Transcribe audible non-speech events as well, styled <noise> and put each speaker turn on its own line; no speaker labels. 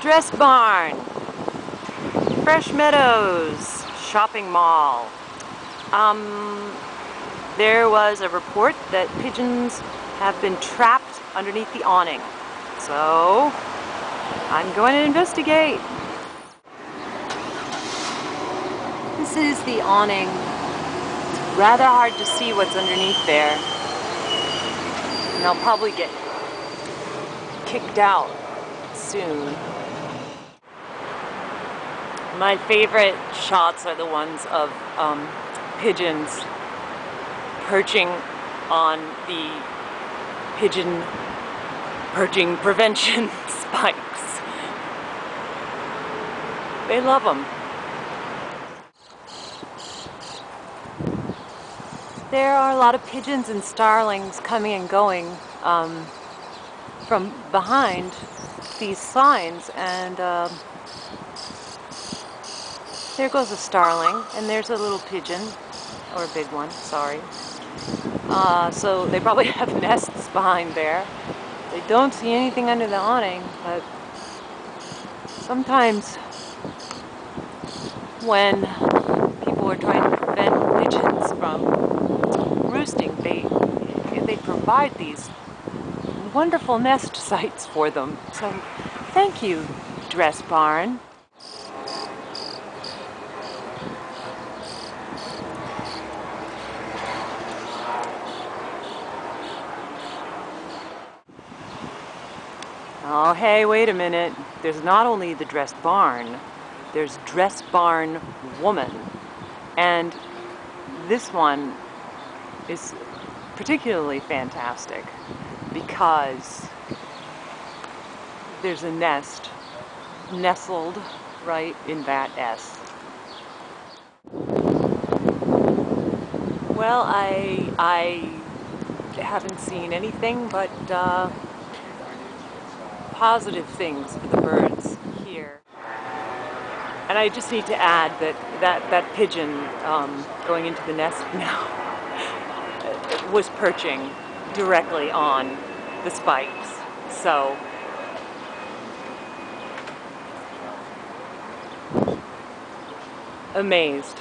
Dress Barn, Fresh Meadows Shopping Mall. Um, there was a report that pigeons have been trapped underneath the awning. So, I'm going to investigate. This is the awning. It's rather hard to see what's underneath there. And I'll probably get kicked out soon. My favorite shots are the ones of um, pigeons perching on the pigeon perching prevention <laughs> spikes. They love them. There are a lot of pigeons and starlings coming and going um, from behind these signs and uh, there goes a starling and there's a little pigeon or a big one sorry uh, so they probably <laughs> have nests behind there they don't see anything under the awning but sometimes when people are trying to prevent pigeons from roosting they they provide these wonderful nest <laughs> sites for them. So thank you, Dress Barn. Oh, hey, wait a minute. There's not only the Dress Barn, there's Dress Barn Woman. And this one is particularly fantastic because there's a nest nestled right in that S. Well, I, I haven't seen anything but uh, positive things for the birds here. And I just need to add that that, that pigeon um, going into the nest <laughs> now was perching directly on the spikes. So amazed.